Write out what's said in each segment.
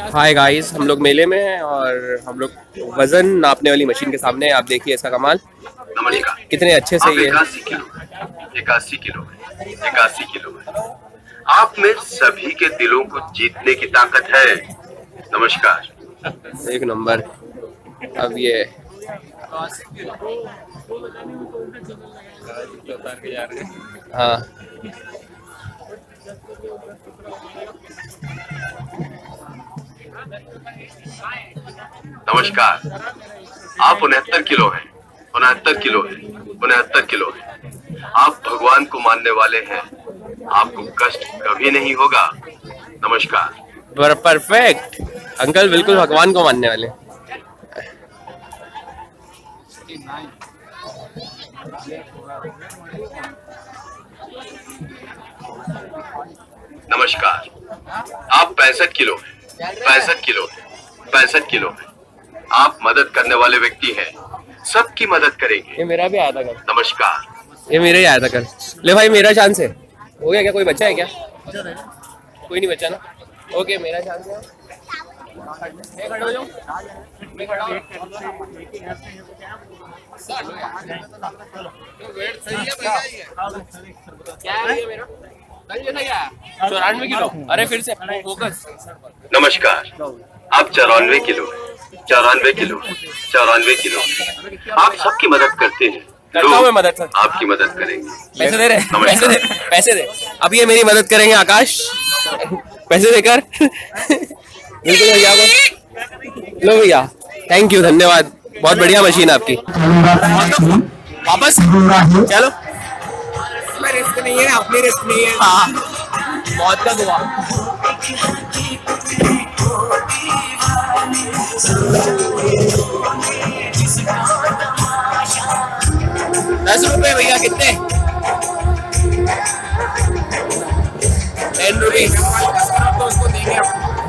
Hi guys हम लोग मेले में हैं और हम लोग वज़न नापने वाली मशीन के सामने आप देखिए इसका कमाल। कितने अच्छे से ये किलो इक्यासी किलो इक्यासी किलो आप में सभी के दिलों को जीतने की ताकत है। नमस्कार। एक नंबर। अब ये हाँ। नमस्कार। आप उनहत्तर किलो हैं। उनहत्तर किलो हैं। उनहत्तर किलो हैं। आप भगवान को मानने वाले हैं। आपको कष्ट कभी नहीं होगा। नमस्कार। परफेक्ट अंकल बिल्कुल भगवान को मानने वाले। नमस्कार। आप पैंसठ किलो हैं। पैंसठ किलो पैंसठ किलो हैं। आप मदद करने वाले व्यक्ति हैं सबकी मदद करेंगे। ये मेरा भी आया था कल। नमस्कार। ये मेरा ही आया था कल। ले भाई मेरा चांस है। हो गया क्या? कोई बच्चा है क्या? कोई नहीं बच्चा ना। ओके मेरा चांस है। मैं खड़ा हो जाऊँ? मैं खड़ा हूँ। क्या है? मेरा क्या है चौरानवे किलो। अरे फिर से फोकस नमस्कार। आप चौरानवे किलो चौरानवे किलो चौरानवे किलो। आप सबकी मदद करते हैं। करता हूँ मैं मदद। सर आपकी मदद करेंगे। पैसे दे रहे पैसे दे पैसे दे। अब ये मेरी मदद करेंगे आकाश। पैसे देकर। बिल्कुल भैया को। लो भैया। थैंक यू धन्यवाद। बहुत बढ़िया मशीन है आपकी। वापस। चलो। रिस्क नहीं है अपनी रिस्क नहीं है। हाँ। बहुत का दुआ। भैया कितने? टेन रुपीज़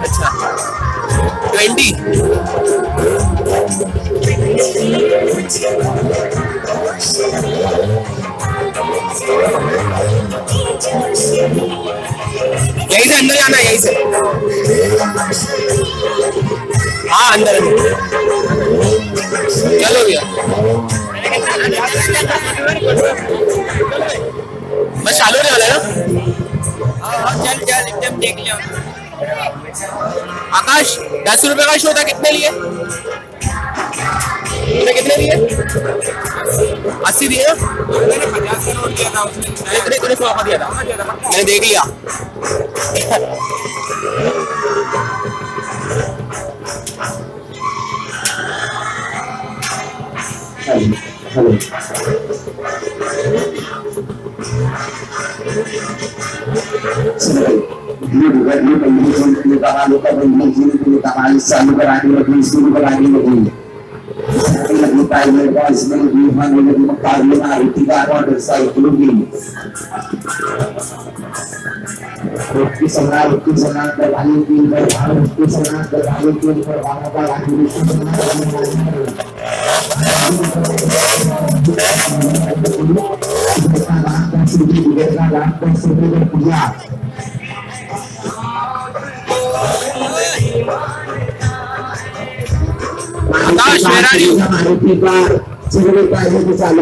अच्छा। ट्वेंटी। यहीं से अंदर जाना यहीं से। हाँ अंदर अंदर। देख लिया आकाश, दस रुपए का शो था कितने लिए? तूने कितने लिए? अस्सी दिए? मैंने पचास का नोट दिया था। दिया था मैंने देख लिया। lugar, lugar, lugar, Kita kita आकाश मेरा नहीं चालू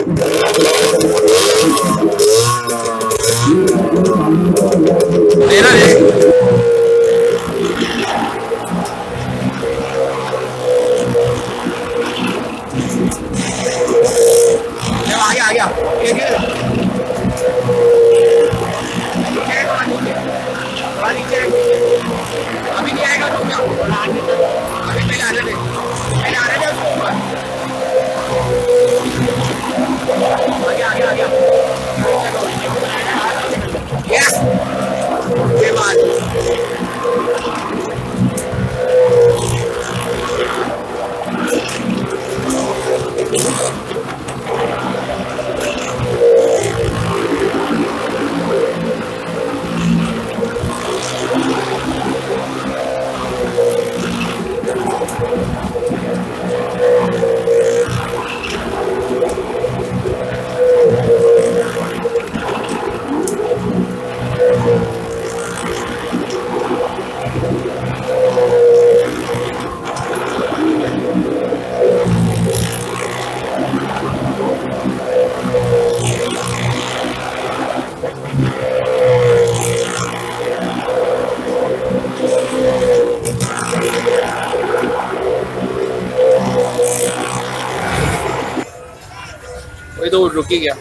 रुक गया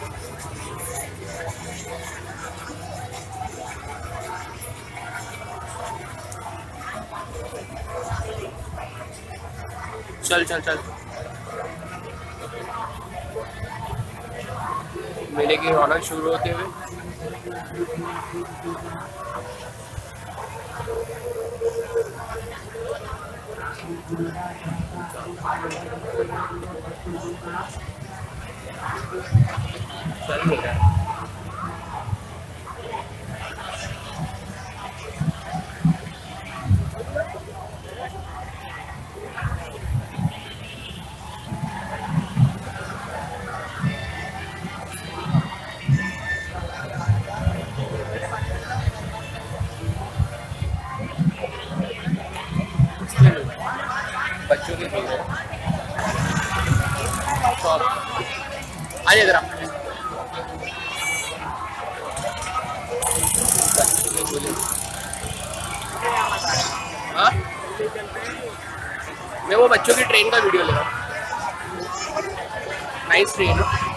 चल चल चल। मेले की रौनक शुरू होते हुए। चल नहीं रहा है। बच्चों के हाँ? मैं वो बच्चों की ट्रेन का वीडियो ले रहा हूँ। नाइस ट्रेन रहे हैं।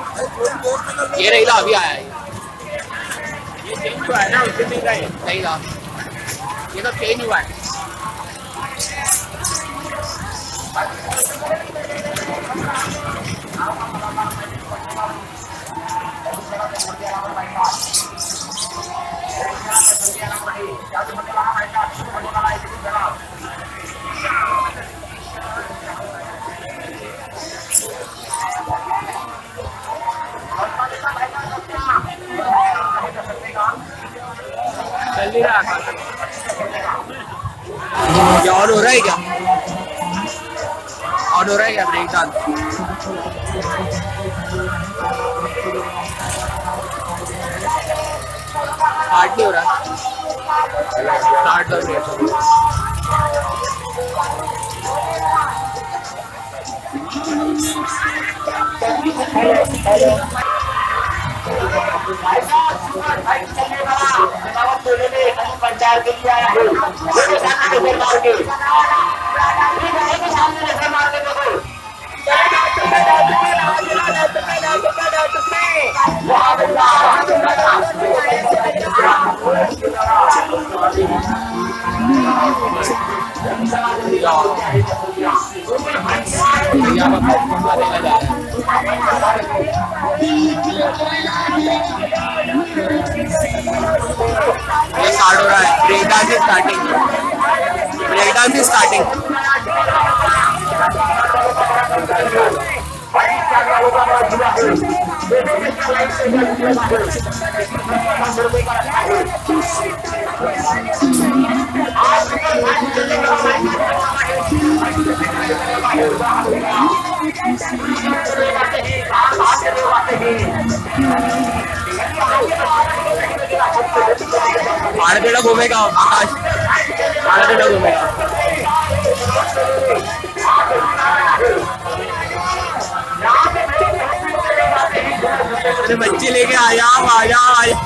ये नहीं था अभी आया है ये चेंज हुआ है ना उससे नहीं था ये। नहीं था। ये तो चेंज हुआ है। चल नहीं रहा आकाश क्या हो रहा है क्या हो है ब्रेक डांस स्टार्ट नहीं हो रहा स्टार्ट कर दिया प्रचार के लिए आया हूँ सामने नज़र मार के स्टार्ट हो रहा है। Break dance starting break dance starting आड़े पेड़ा घूमेगा घूमेगा। अरे बच्चे लेके आया आया आया।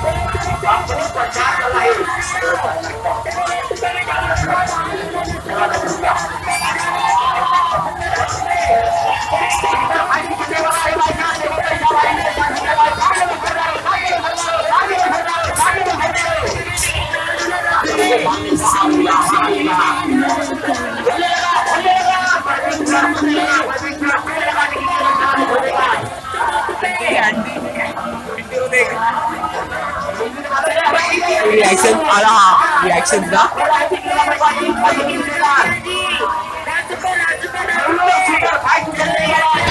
रिएक्शन आ रहा रिएक्शन का भाई